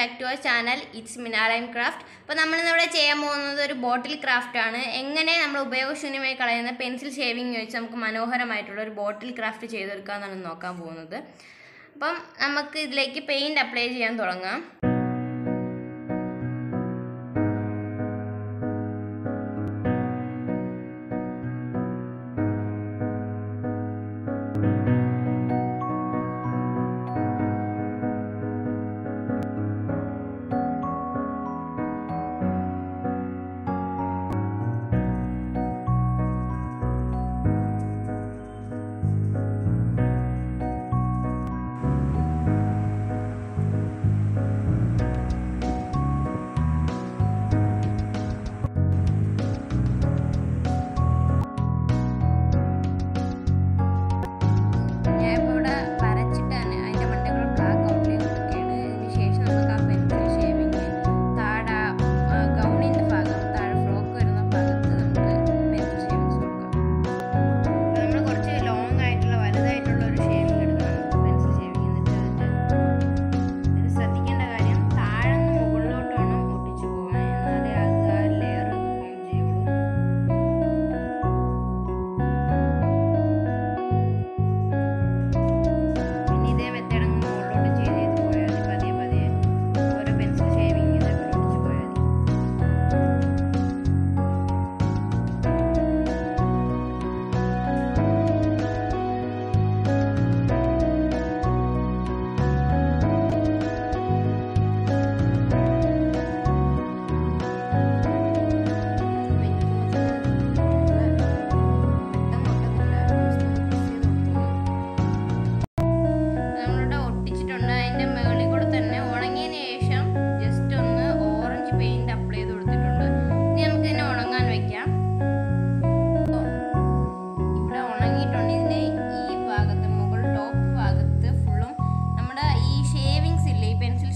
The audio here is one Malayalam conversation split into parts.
Back to our channel it's മിനാലൈം craft അപ്പോൾ നമ്മളിന്നിവിടെ ചെയ്യാൻ പോകുന്നത് ഒരു ബോട്ടിൽ ക്രാഫ്റ്റ് ആണ്. എങ്ങനെ നമ്മൾ ഉപയോഗശൂന്യമായി കളയുന്ന പെൻസിൽ ഷേവിങ് വെച്ച് നമുക്ക് മനോഹരമായിട്ടുള്ള ഒരു ബോട്ടിൽ ക്രാഫ്റ്റ് ചെയ്തെടുക്കാമെന്നാണ് നോക്കാൻ പോകുന്നത്. അപ്പം നമുക്ക് ഇതിലേക്ക് പെയിന്റ് അപ്ലൈ ചെയ്യാൻ തുടങ്ങാം.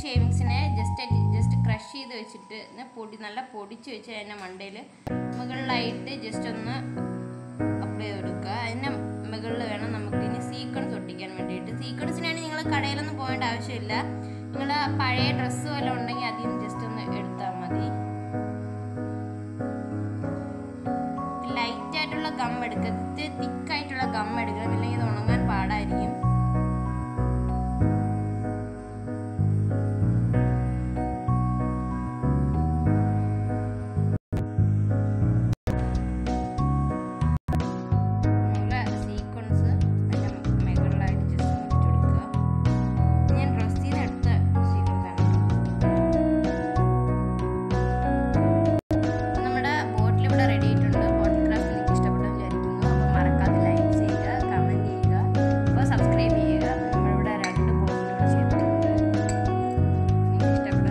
ഷേവിങ്സിനെ ജസ്റ്റ് ജസ്റ്റ് ക്രഷ് ചെയ്ത് വെച്ചിട്ട് പൊടി നല്ല പൊടിച്ച് വെച്ച് അതിന്റെ മണ്ടയിൽ മുകളിലായിട്ട് ജസ്റ്റ് ഒന്ന് അപ്ലൈ ചെയ്ത് കൊടുക്കുക. അതിന്റെ മുകളിൽ വേണം നമുക്ക് ഇനി സീക്വൻസ് ഒട്ടിക്കാൻ വേണ്ടിയിട്ട്. സീക്വൻസിനാണ് നിങ്ങൾ കടയിലൊന്നും പോകേണ്ട ആവശ്യമില്ല. നിങ്ങൾ പഴയ ഡ്രസ്സ് വല്ലതും ഉണ്ടെങ്കിൽ അതിൽ നിന്ന് ജസ്റ്റ് ഒന്ന് എടുത്താൽ മതി. ലൈറ്റായിട്ടുള്ള ഗം എടുക്കുക തിക്കായിട്ടുള്ള ഗം എടുക്കുക അല്ലെങ്കിൽ Yeah.